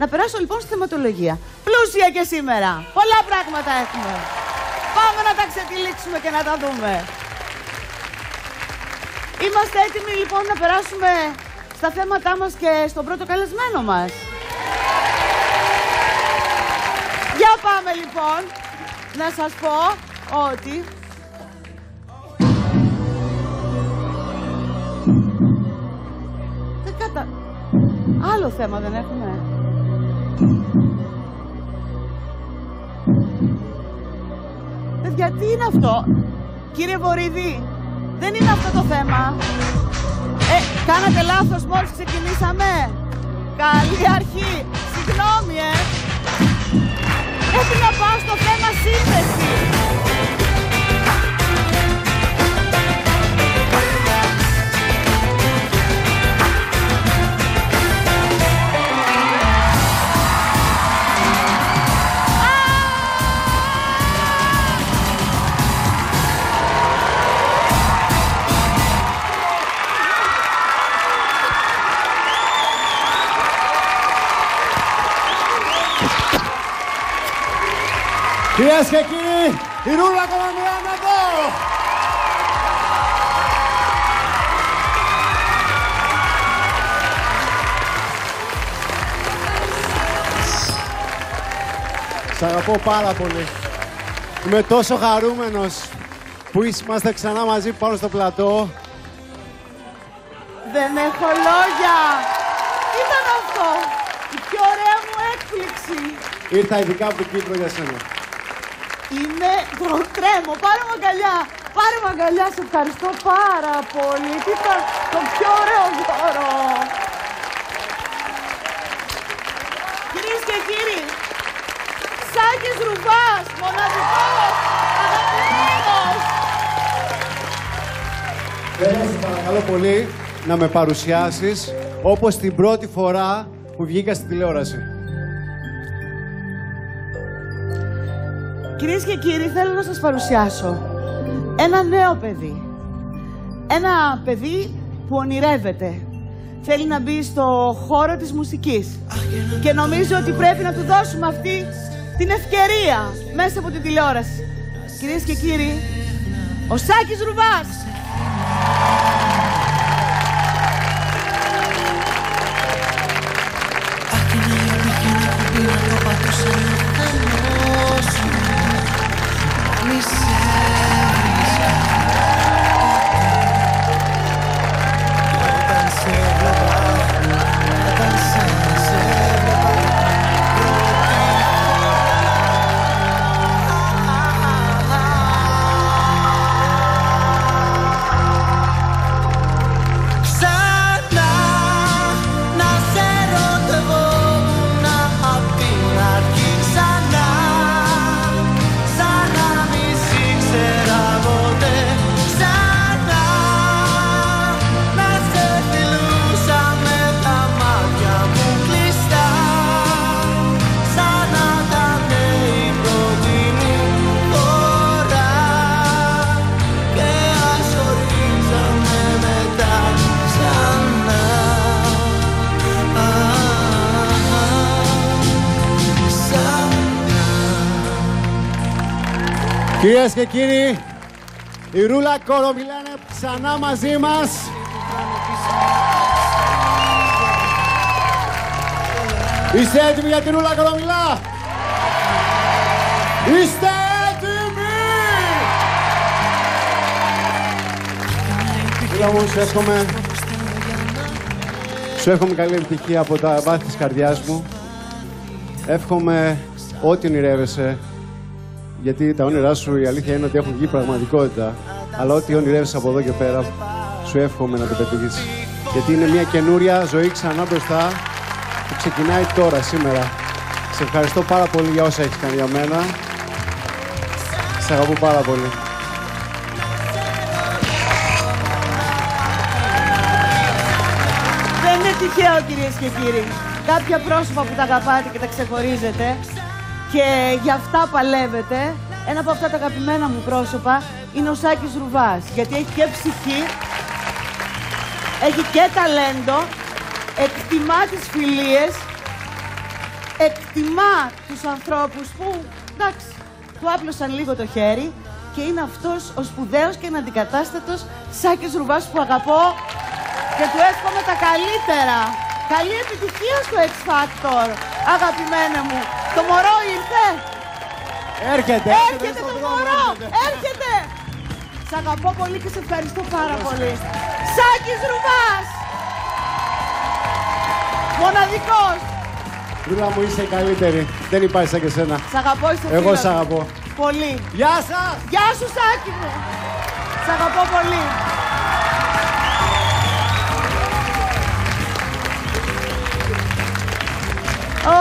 Να περάσω λοιπόν στη θεματολογία. Πλούσια και σήμερα. Πολλά πράγματα έχουμε. Πάμε να τα ξετυλίξουμε και να τα δούμε. Είμαστε έτοιμοι λοιπόν να περάσουμε στα θέματά μας και στον πρώτο καλεσμένο μας. Για πάμε λοιπόν να σας πω ότι δεν κατα... Άλλο θέμα δεν έχουμε. Παιδιά, τι είναι αυτό; Κύριε Βορύδη, δεν είναι αυτό το θέμα. Ε, κάνατε λάθος μόλις ξεκινήσαμε. Καλή αρχή. Συγγνώμη, ε. Πρέπει να πάω στο θέμα σύνδεση. Κυρίες και κύριοι, η Ρούλα Κολομιά είναι εδώ! Σ' αγαπώ πάρα πολύ. Είμαι τόσο χαρούμενος που είμαστε ξανά μαζί πάνω στο πλατό. Δεν έχω λόγια. Τι ήταν αυτό. Η πιο ωραία μου έκπληξη. Ήρθα ειδικά από την Κύπρο για σένα. Είμαι τρέμω. Πάρε μου αγκαλιά. Πάρε μου αγκαλιά. Σε ευχαριστώ πάρα πολύ. Τι ήταν το πιο ωραίο δώρο. Κυρίες και κύριοι, Σάκης Ρουβάς, μοναδικός, αγαπημένος. Θέλω να σε παρακαλώ πολύ να με παρουσιάσεις όπως την πρώτη φορά που βγήκα στη τηλεόραση. Κυρίες και κύριοι, θέλω να σας παρουσιάσω ένα νέο παιδί. Ένα παιδί που ονειρεύεται. Θέλει να μπει στο χώρο της μουσικής. Και νομίζω ότι πρέπει να του δώσουμε αυτή την ευκαιρία μέσα από την τηλεόραση. Κυρίες και κύριοι, ο Σάκης Ρουβάς. Κυρίες και κύριοι, η Ρούλα Κορομιλά είναι ξανά μαζί μας. Είστε έτοιμοι για την Ρούλα Κορομιλά; Είστε έτοιμοι! Ρούλα μου, σου εύχομαι, σου εύχομαι καλή επιτυχία από τα βάθη της καρδιάς μου. Εύχομαι ό,τι ονειρεύεσαι γιατί τα όνειρά σου η αλήθεια είναι ότι έχουν βγει πραγματικότητα. Αλλά ό,τι ονειρεύεσαι από εδώ και πέρα, σου εύχομαι να το πετύχεις. Γιατί είναι μια καινούρια ζωή ξανά μπροστά που ξεκινάει τώρα, σήμερα. Σε ευχαριστώ πάρα πολύ για όσα έχεις κάνει για μένα. Σε αγαπώ πάρα πολύ. Δεν είναι τυχαίο κυρίες και κύριοι. Κάποια πρόσωπα που τα αγαπάτε και τα ξεχωρίζετε και για αυτά παλεύετε, ένα από αυτά τα αγαπημένα μου πρόσωπα είναι ο Σάκης Ρουβάς. Γιατί έχει και ψυχή, έχει και ταλέντο, εκτιμά τις φιλίες εκτιμά τους ανθρώπους που, εντάξει, του άπλωσαν λίγο το χέρι και είναι αυτός ο σπουδαίος και αναντικατάστατος Σάκης Ρουβάς που αγαπώ και του εύχομαι τα καλύτερα. Καλή επιτυχία στο X Factor, αγαπημένε μου. Το μωρό ήρθε. Έρχεται. Έρχεται το μωρό! Έρχεται! Σ' αγαπώ πολύ και σε ευχαριστώ πάρα πολύ. Σάκης Ρουβάς! Μοναδικός! Ρούλα μου είσαι η καλύτερη. Δεν υπάρχει σαν και σένα. Σ' αγαπώ, είσαι Εγώ φίλος σ' μου. αγαπώ. Πολύ. Γεια σας! Γεια σου Σάκη μου! Σ' αγαπώ πολύ. 嗯